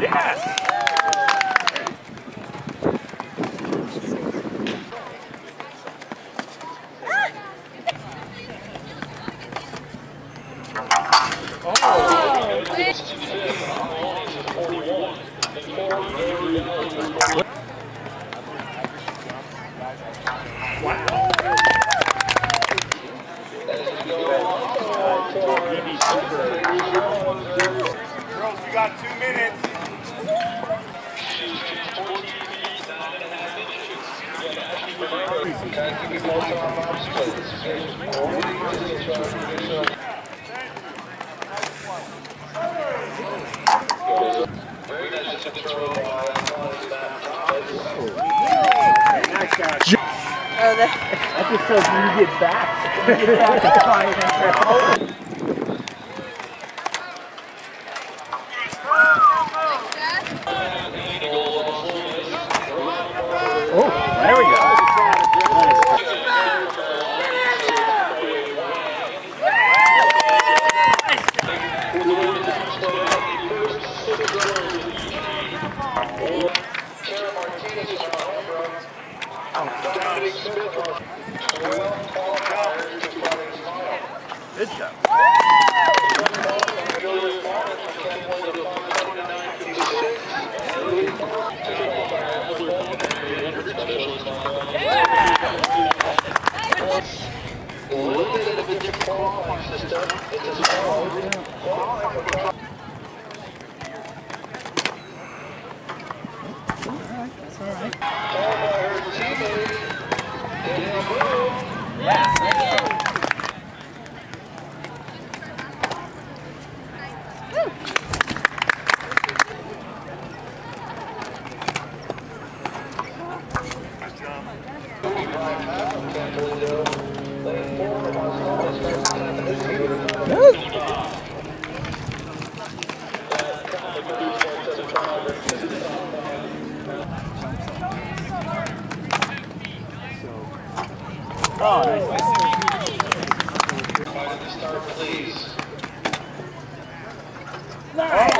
Yes! Oh. Oh. Try Oh, that. that just tells you get get back. Sarah A little bit of a different qualifying system. It's a small qualifying Oh, nice. Fight at start, please. Nice.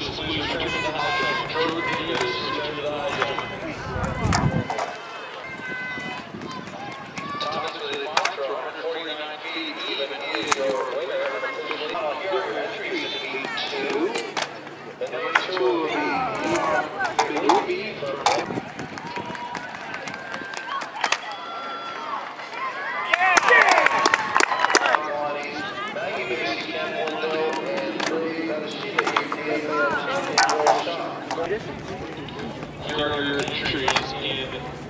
Thank you. Here are your entries in